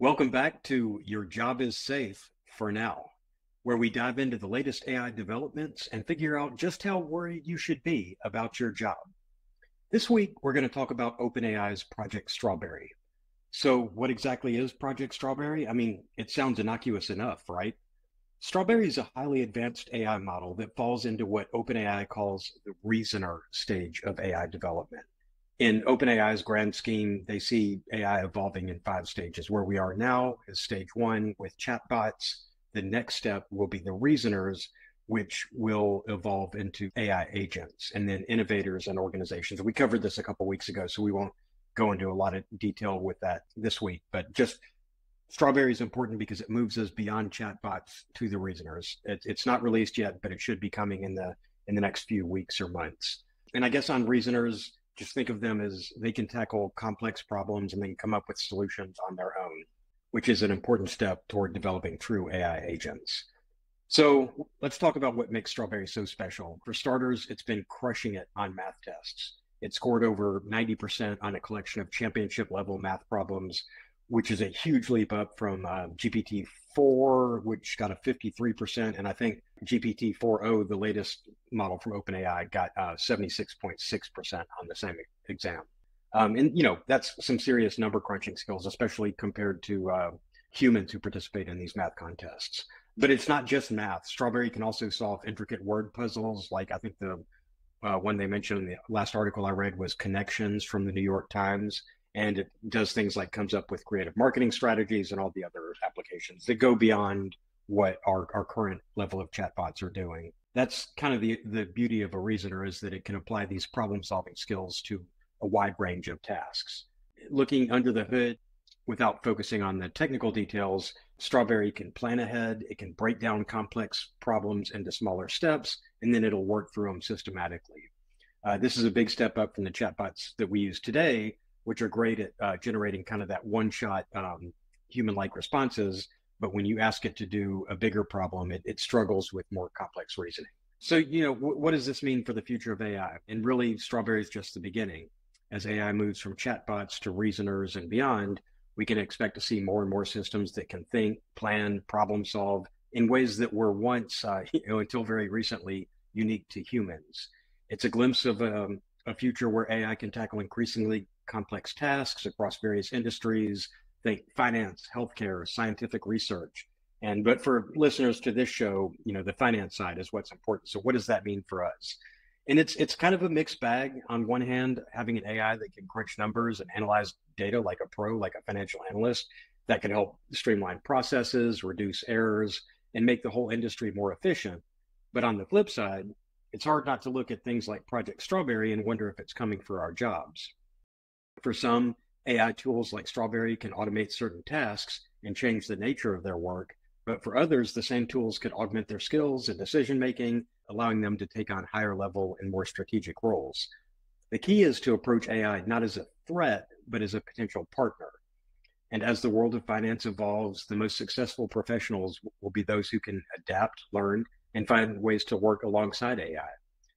Welcome back to Your Job is Safe for Now, where we dive into the latest AI developments and figure out just how worried you should be about your job. This week, we're going to talk about OpenAI's Project Strawberry. So, what exactly is Project Strawberry? I mean, it sounds innocuous enough, right? Strawberry is a highly advanced AI model that falls into what OpenAI calls the reasoner stage of AI development in OpenAI's grand scheme, they see AI evolving in five stages. Where we are now is stage one with chatbots. The next step will be the reasoners, which will evolve into AI agents and then innovators and organizations. We covered this a couple weeks ago, so we won't go into a lot of detail with that this week. But just Strawberry is important because it moves us beyond chatbots to the reasoners. It, it's not released yet, but it should be coming in the in the next few weeks or months. And I guess on reasoners, just think of them as they can tackle complex problems and then come up with solutions on their own, which is an important step toward developing true AI agents. So let's talk about what makes Strawberry so special. For starters, it's been crushing it on math tests. It scored over 90% on a collection of championship level math problems, which is a huge leap up from uh, GPT 4, which got a 53%. And I think GPT 4o, the latest model from OpenAI, got uh, 76.6% on the same exam. Um, and, you know, that's some serious number crunching skills, especially compared to uh, humans who participate in these math contests. But it's not just math. Strawberry can also solve intricate word puzzles, like I think the uh, one they mentioned in the last article I read was connections from the New York Times and it does things like comes up with creative marketing strategies and all the other applications that go beyond what our, our current level of chatbots are doing that's kind of the the beauty of a reasoner is that it can apply these problem solving skills to a wide range of tasks looking under the hood without focusing on the technical details strawberry can plan ahead it can break down complex problems into smaller steps and then it'll work through them systematically uh, this is a big step up from the chatbots that we use today which are great at uh, generating kind of that one shot um, human like responses. But when you ask it to do a bigger problem, it, it struggles with more complex reasoning. So, you know, w- what does this mean for the future of AI? And really, Strawberry is just the beginning. As AI moves from chatbots to reasoners and beyond, we can expect to see more and more systems that can think, plan, problem solve in ways that were once, uh, you know, until very recently, unique to humans. It's a glimpse of um, a future where AI can tackle increasingly complex tasks across various industries, think finance, healthcare, scientific research. And but for listeners to this show, you know, the finance side is what's important. So what does that mean for us? And it's it's kind of a mixed bag. On one hand, having an AI that can crunch numbers and analyze data like a pro, like a financial analyst, that can help streamline processes, reduce errors, and make the whole industry more efficient. But on the flip side, it's hard not to look at things like Project Strawberry and wonder if it's coming for our jobs. For some, AI tools like Strawberry can automate certain tasks and change the nature of their work. But for others, the same tools could augment their skills and decision making, allowing them to take on higher level and more strategic roles. The key is to approach AI not as a threat, but as a potential partner. And as the world of finance evolves, the most successful professionals will be those who can adapt, learn, and find ways to work alongside AI.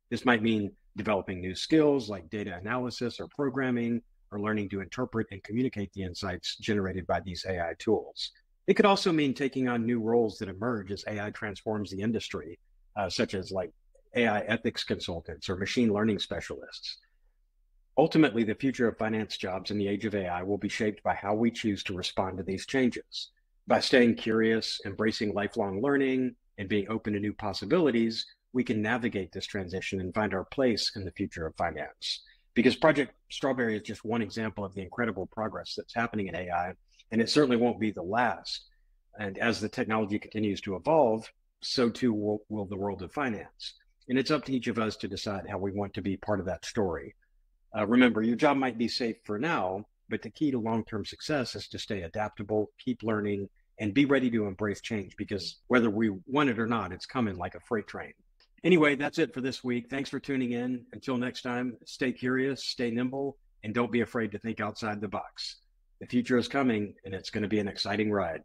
This might mean developing new skills like data analysis or programming, or learning to interpret and communicate the insights generated by these AI tools. It could also mean taking on new roles that emerge as AI transforms the industry, uh, such as like AI ethics consultants or machine learning specialists. Ultimately, the future of finance jobs in the age of AI will be shaped by how we choose to respond to these changes. By staying curious, embracing lifelong learning, and being open to new possibilities, we can navigate this transition and find our place in the future of finance because Project Strawberry is just one example of the incredible progress that's happening in AI, and it certainly won't be the last. And as the technology continues to evolve, so too will, will the world of finance. And it's up to each of us to decide how we want to be part of that story. Uh, remember, your job might be safe for now, but the key to long term success is to stay adaptable, keep learning, and be ready to embrace change because whether we want it or not, it's coming like a freight train. Anyway, that's it for this week. Thanks for tuning in. Until next time, stay curious, stay nimble, and don't be afraid to think outside the box. The future is coming, and it's going to be an exciting ride.